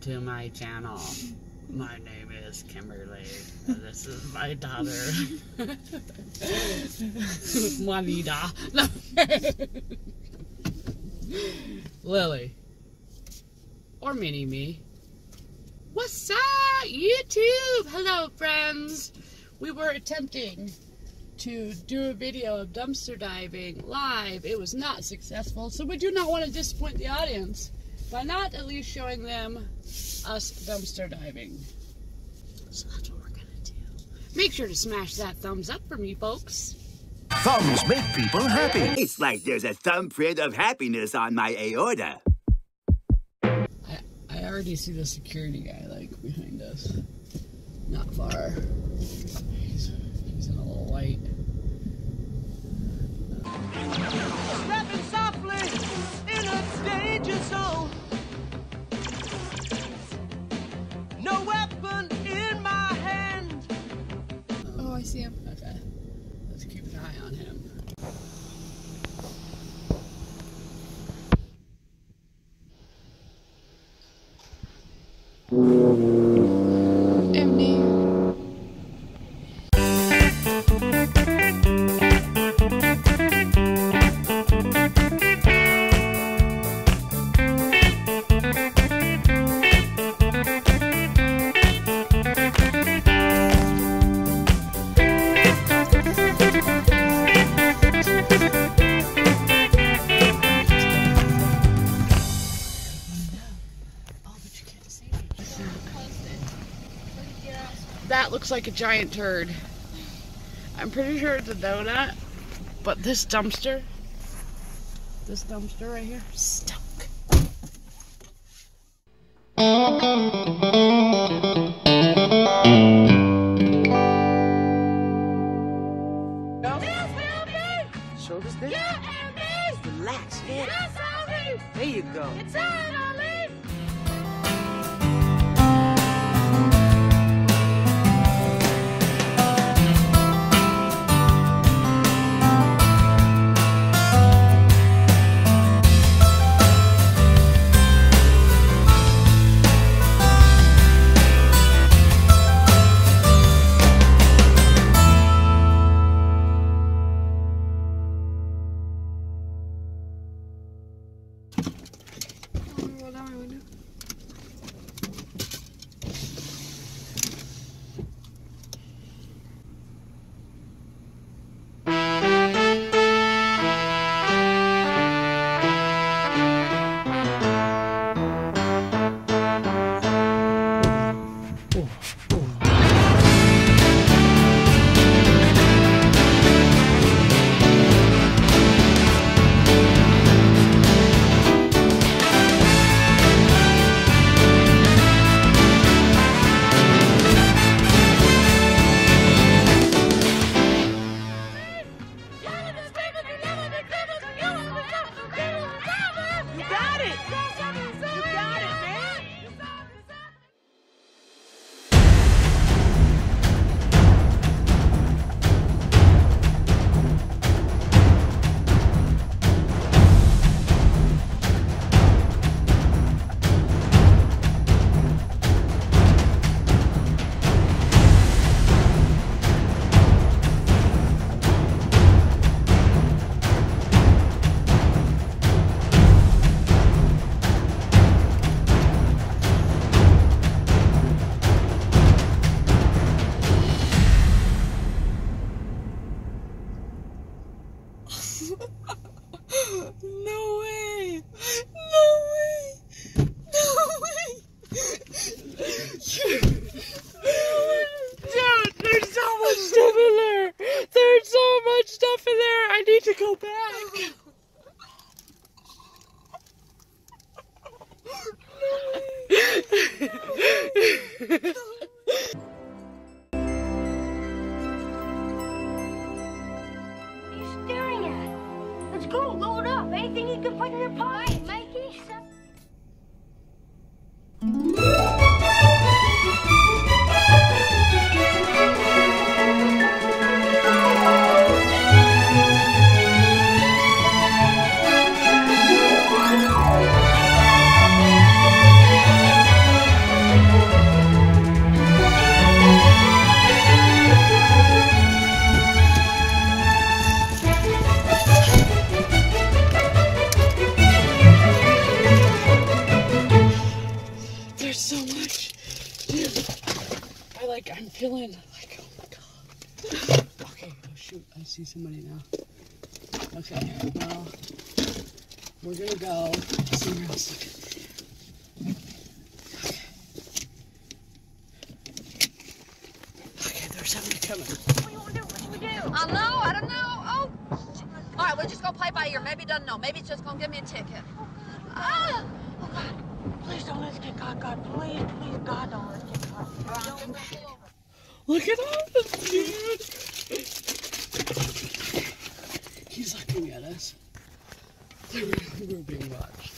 to my channel. My name is Kimberly. This is my daughter, Juanita. Lily. Or Mini Me. What's up, YouTube? Hello, friends. We were attempting to do a video of dumpster diving live. It was not successful, so we do not want to disappoint the audience by not at least showing them us dumpster diving. So that's what we're gonna do. Make sure to smash that thumbs up for me, folks. Thumbs make people happy. It's like there's a thumbprint of happiness on my aorta. I, I already see the security guy like behind us. Not far. Looks like a giant turd. I'm pretty sure it's a donut, but this dumpster, this dumpster right here, stunk. Somebody now. Okay, well, we're gonna go somewhere else. Okay. Okay, there's somebody coming. What do you want to do? What should we do? I don't know. I don't know. Oh. All right, we're just gonna play by ear. Maybe it doesn't know. Maybe it's just gonna give me a ticket. Oh Ah. Oh God. Please don't let's get caught, God. Please, please, God, don't let's get caught. Don't let go. Look at us, dude. Looking at us. We're being watched.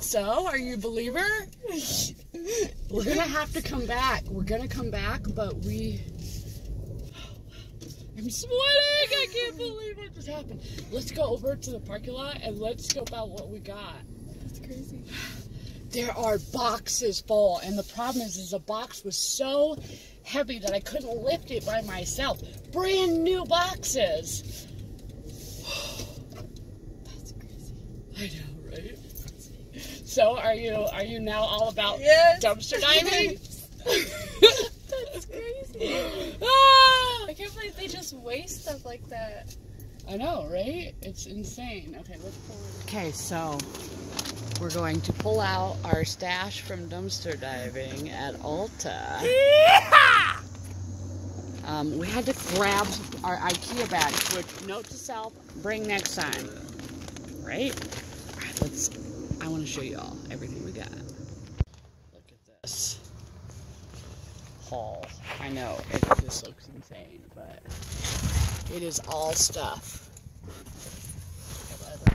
So, are you a believer? We're gonna have to come back. We're gonna come back, but we. I'm sweating! I can't believe what just happened. Let's go over to the parking lot and let's scope out what we got. That's crazy. There are boxes full, and the problem is, is the box was so heavy that I couldn't lift it by myself. Brand new boxes. That's crazy. I know, right? So, are you are you now all about Yes. dumpster diving? That's crazy. ah! I can't believe they just waste stuff like that. I know, right? It's insane. Okay, let's pull. Okay, so we're going to pull out our stash from dumpster diving at Ulta. Um, we had to grab our IKEA bags, which note to self, bring next time. Right? Alright, let's I want to show you all everything we got. Look at this haul. I know it just looks insane, but it is all stuff. I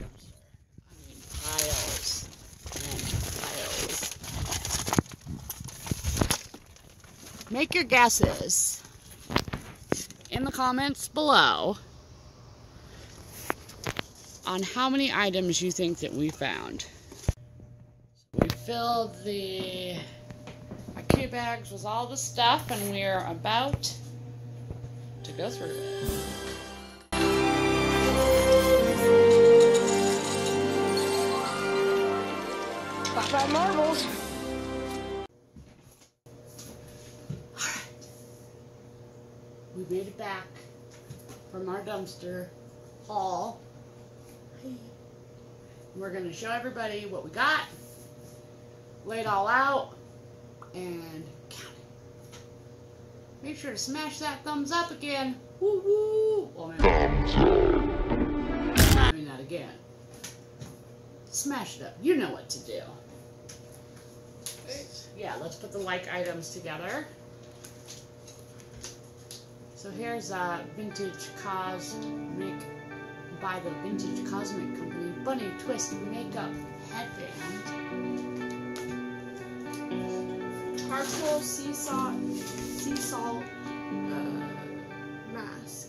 mean, piles and piles. Make your guesses in the comments below on how many items you think that we found. We filled the IKEA bags with all the stuff and we are about to go through it. Bye bye marbles. Made it back from our dumpster haul. We're going to show everybody what we got, lay it all out, and count it. Make sure to smash that thumbs up again. Woo woo! Well, maybe- I mean that again. Smash it up. You know what to do. Yeah, let's put the like items together. So here's a vintage cosmic by the vintage cosmic company bunny twist makeup headband. Charcoal sea salt sea salt uh, mask.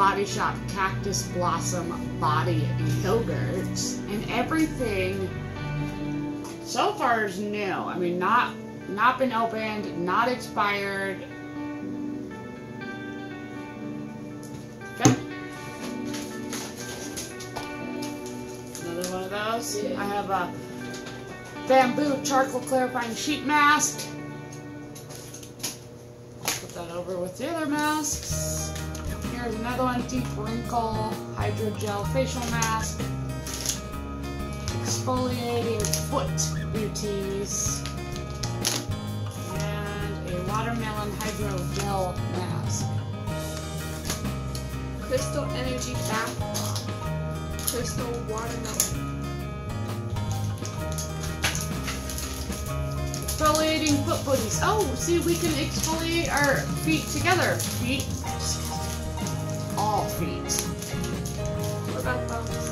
Body Shop Cactus Blossom Body Yogurts and everything so far is new. I mean, not not been opened, not expired. Another one of those. I have a bamboo charcoal clarifying sheet mask. Put that over with the other masks. Here's another one, deep wrinkle hydrogel facial mask. Exfoliating foot beauties. And a watermelon hydrogel mask. Crystal Energy Bath Bomb. Crystal Watermelon. Exfoliating foot booties. Oh, see, we can exfoliate our feet together. Feet. Feet. What about thumbs?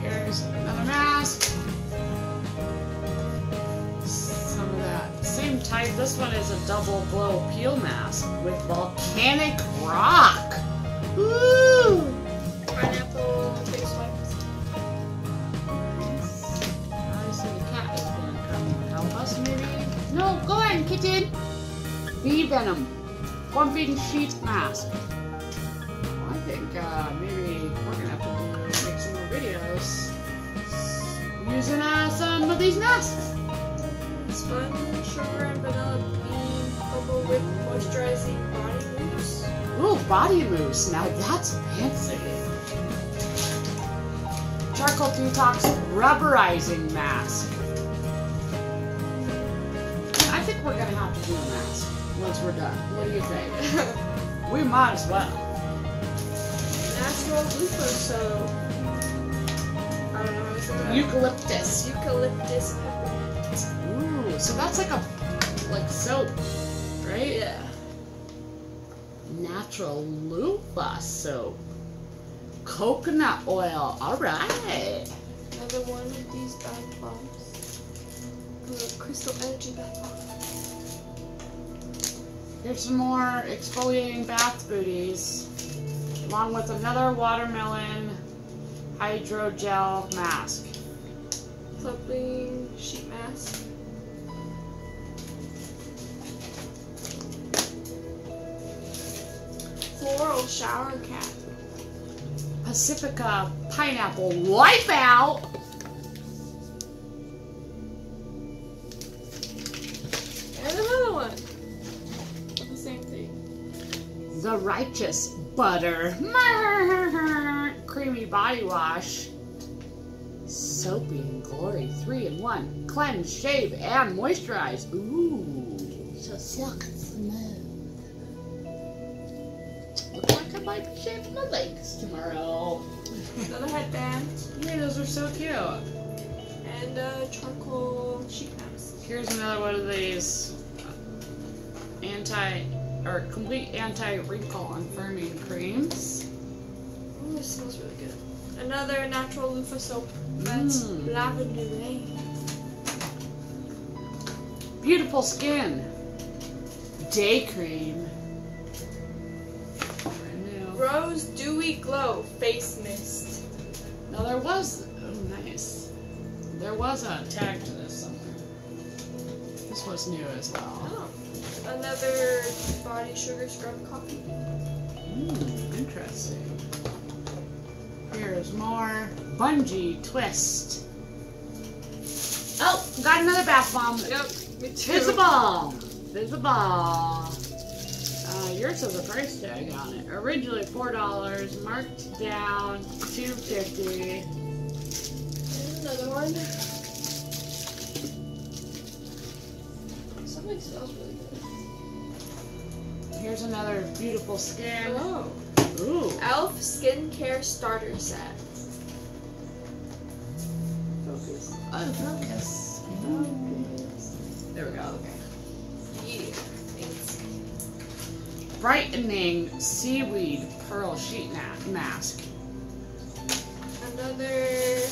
Here's another mask. Some of that same type. This one is a double glow peel mask with volcanic rock. Ooh! Pineapple face wipes. I see the cat is gonna come help us, maybe. No, go ahead, kitten. Bee venom. One beating sheet mask. Well, I think uh, maybe we're gonna have to do, make some more videos using uh, some of these masks. Sponge, sugar, and vanilla bean bubble with moisturizing body mousse. Ooh, body mousse. Now that's fancy. Charcoal detox rubberizing mask. I think we're gonna have to do a mask once we're done. What do you think? we might as well. Natural loofah soap. I don't know how to say that. Eucalyptus. Eucalyptus peppermint. Ooh, so that's like a like soap, right? Yeah. Natural loofah soap. Coconut oil. All right. Another one of these bath bombs. The Crystal Energy bath bomb. Here's some more exfoliating bath booties, along with another watermelon hydrogel mask. Plumping sheet mask. Floral shower cap. Pacifica pineapple wipeout. And The righteous butter. Creamy body wash. Soapy and glory. Three in one. Cleanse, shave, and moisturize. Ooh. So silk and smooth. Look like I might be shaving my legs tomorrow. Another headband. Yeah, those are so cute. And a charcoal sheet mask. Here's another one of these anti or complete anti wrinkle and firming creams. Ooh, this smells really good. Another natural loofah soap. That's Mm. lavender rain. Beautiful skin. Day cream. Rose Dewy Glow Face Mist. Now there was oh nice. There was a tag to this somewhere. This was new as well. Oh. Another body sugar scrub coffee. Hmm, interesting. Here's more bungee twist. Oh, got another bath bomb. Yep, me too. Visible! Visible! Uh, yours has a price tag on it. Originally four dollars, marked down two fifty. And another one. Something good. Here's another beautiful skin. Oh. Ooh, Elf Skincare Starter Set. Focus. unfocus. There we go. Yeah. Thanks. Brightening seaweed pearl sheet mask. Another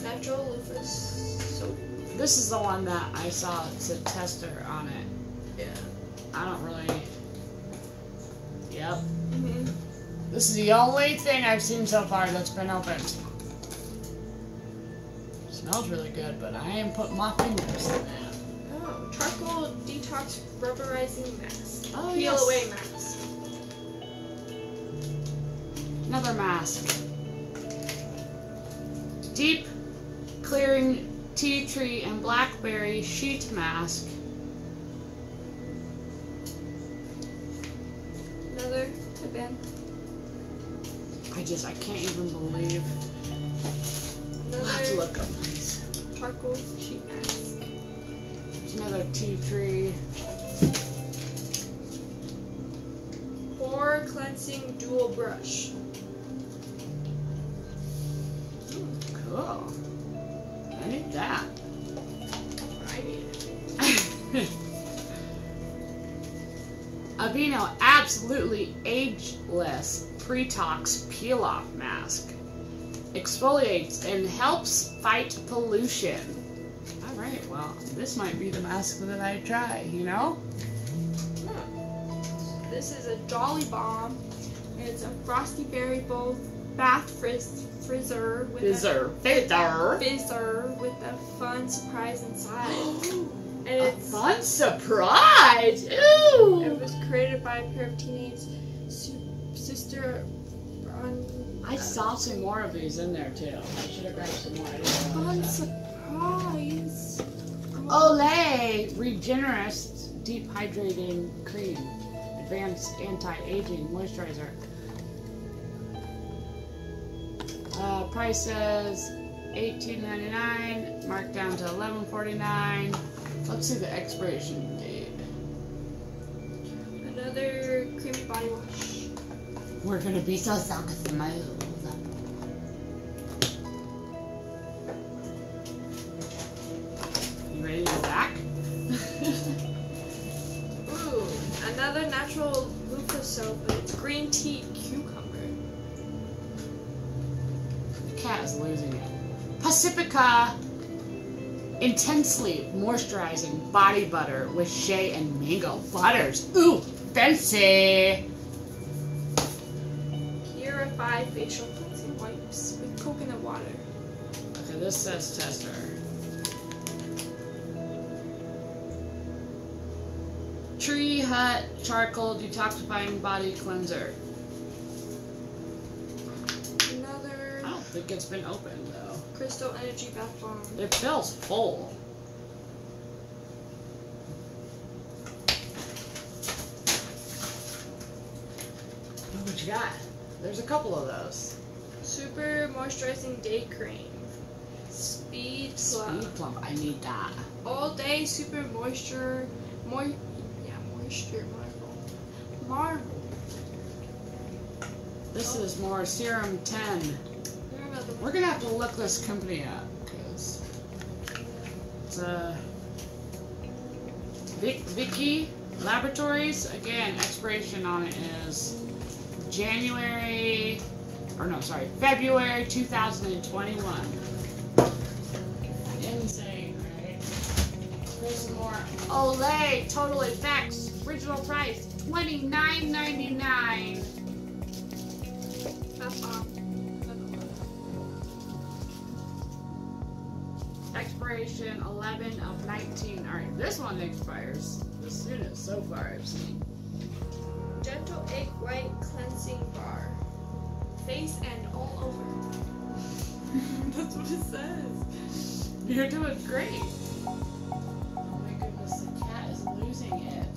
natural loofah soap. This is the one that I saw that said tester on it. Yeah. I don't really. This is the only thing I've seen so far that's been opened. Smells really good, but I ain't putting my fingers in it. Oh, charcoal detox rubberizing mask. Oh, Peel yes. away mask. Another mask. Deep clearing tea tree and blackberry sheet mask. I I can't even believe. Have look up these. charcoal sheet mask. There's another tea tree. cleansing dual brush. Cool. I need that. I need it. Aveeno absolutely ageless pre-tox peel-off mask. Exfoliates and helps fight pollution. Alright, well, this might be the mask that I try, you know? This is a Jolly Bomb. It's a Frosty Berry Bowl bath frizz frizzer with Fizzer. a Fizzer. fizzer with a fun surprise inside. and it's, A fun surprise! Ooh! it was created by a pair of teenage su- sister. I saw some more of these in there too. I should have grabbed some more. Fun surprise. Olay Regenerist Deep Hydrating Cream. Advanced Anti-Aging Moisturizer. Uh, price is $18.99, marked down to $11.49. Let's see the expiration date. Another creamy body wash. We're gonna be so silky smooth. You ready to go back? Ooh, another natural loofah soap, but it's green tea cucumber. The cat is losing it. Pacifica Intensely Moisturizing Body Butter with shea and mango butters. Ooh, fancy! Facial cleansing wipes with coconut water. Okay, this says tester. Tree Hut Charcoal Detoxifying Body Cleanser. Another I don't think it's been opened though. crystal energy bath bomb. It feels full. Look what you got. There's a couple of those. Super moisturizing day cream. Speed plump. Speed plump. I need that. All day super moisture. Moi- yeah, moisture marvel. Marvel. This is more Serum 10. There's another one. We're gonna have to look this company up because it's uh, a Vic, Vicky Laboratories. Again, expiration on it is January, or no, sorry, February 2021. Insane, right? There's some more. Olay Total Effects. Original price $29.99. Bath bomb. Expiration 11 of 19. Alright, this one expires the soonest so far I've seen. Gentle egg white. Face and all over. That's what it says. You're doing great. Oh my goodness, the cat is losing it.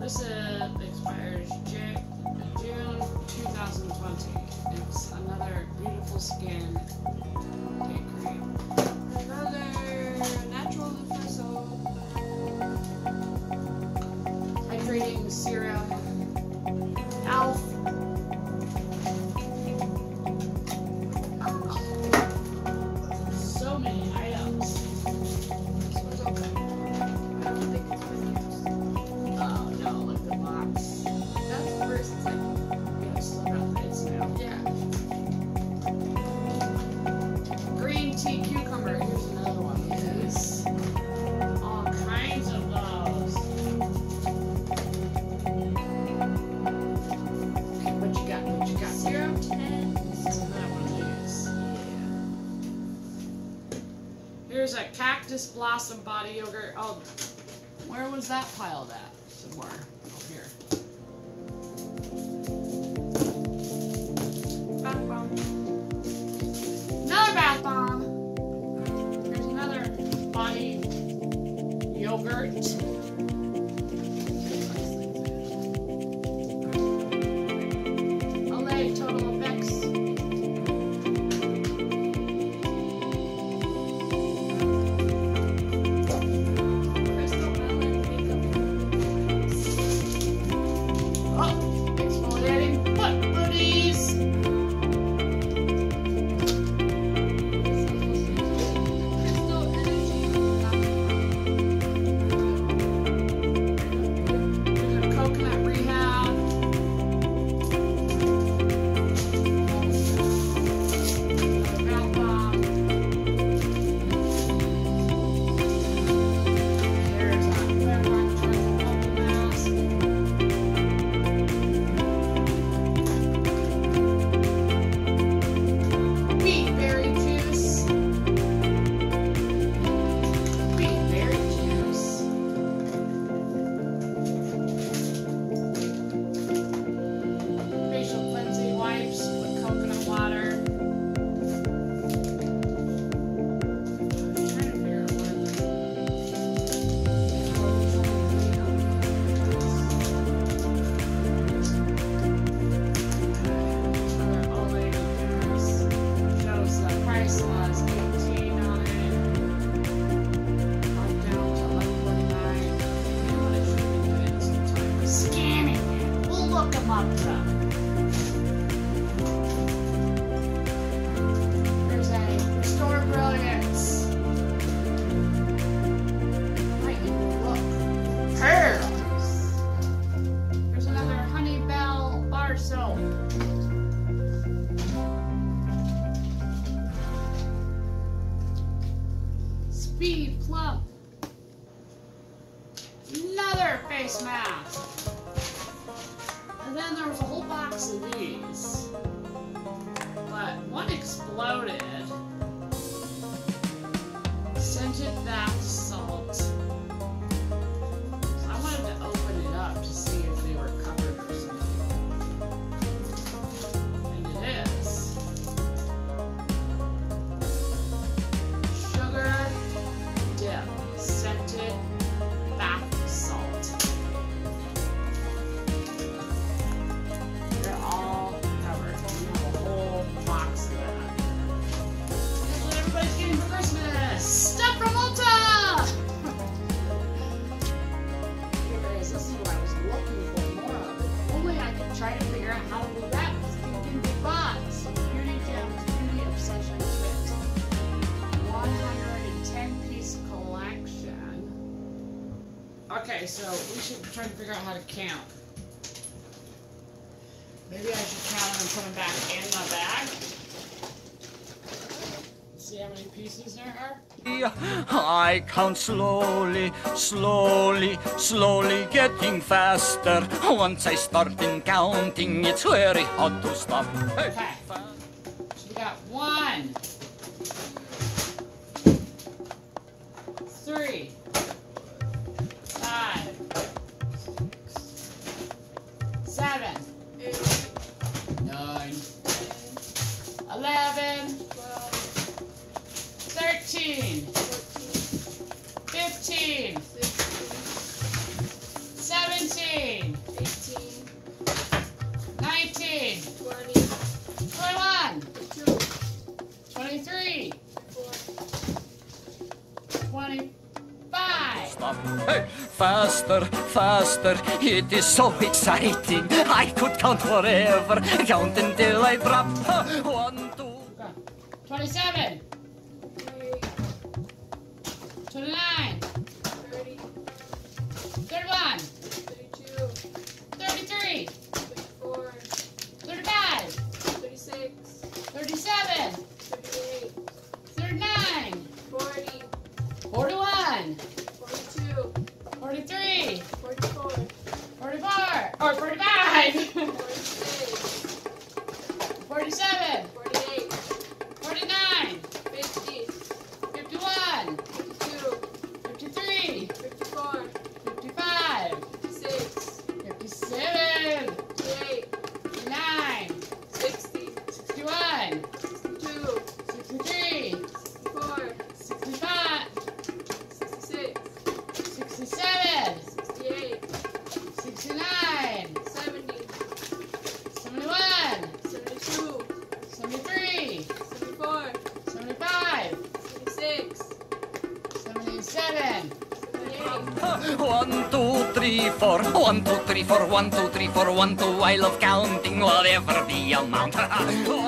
This uh, expires Ju- June 2020. It's another beautiful skin Here's a cactus blossom body yogurt. Oh, where was that piled at? Somewhere. Oh, here. Bath bomb. Another bath bomb. Here's another body yogurt. mantra. We should try to figure out how to count. Maybe I should count them and put them back in my bag. See how many pieces there are? I count slowly, slowly, slowly getting faster. Once I start in counting, it's very hard to stop. Hey. Okay. So we got one, three, seven, eight, nine, eleven, twelve, thirteen, fourteen, fifteen, sixteen, seventeen, eighteen, nineteen, twenty, twenty-one, two, twenty-three, four, twenty-five. Stop. Hey. Faster, faster, it is so exciting. I could count forever, count until I drop. One, two. 27, One, two, three, four. One, two, three, four. One, two, three, four. One, two. I love counting, whatever the amount.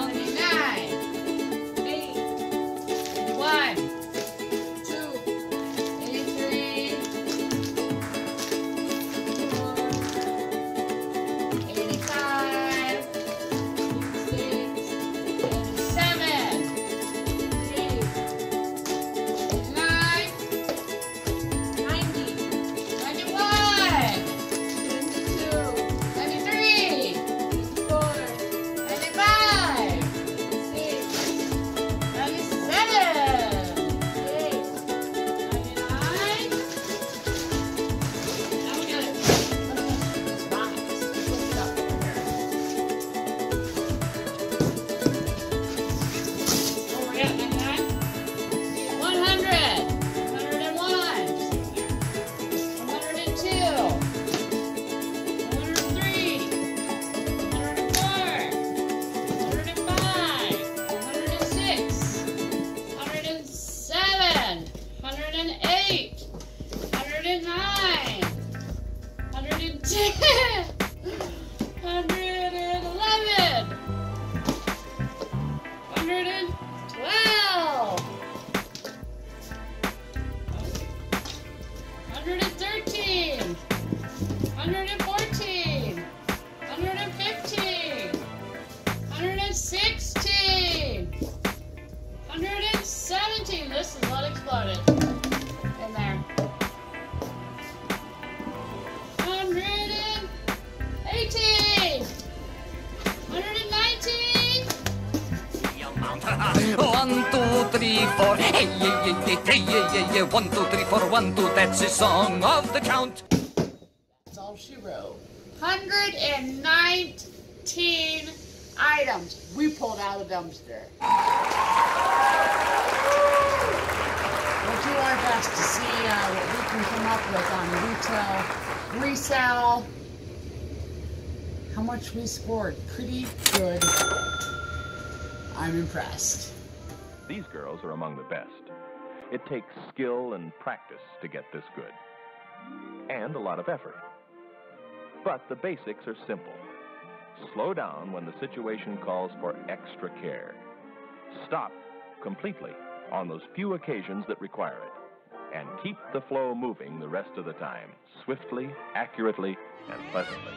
has not exploded in there. Hundred and eighteen. Hundred and nineteen. One, two, three, four. Hey, yeah, yeah, yeah, hey, yeah, yeah, yeah. One, two, three, four. One, two. That's the song of the count. That's all she wrote. Hundred and nineteen items we pulled out of dumpster. Our best to see uh, what we can come up with on retail, resale. How much we scored? Pretty good. I'm impressed. These girls are among the best. It takes skill and practice to get this good, and a lot of effort. But the basics are simple. Slow down when the situation calls for extra care. Stop completely on those few occasions that require it. And keep the flow moving the rest of the time, swiftly, accurately, and pleasantly.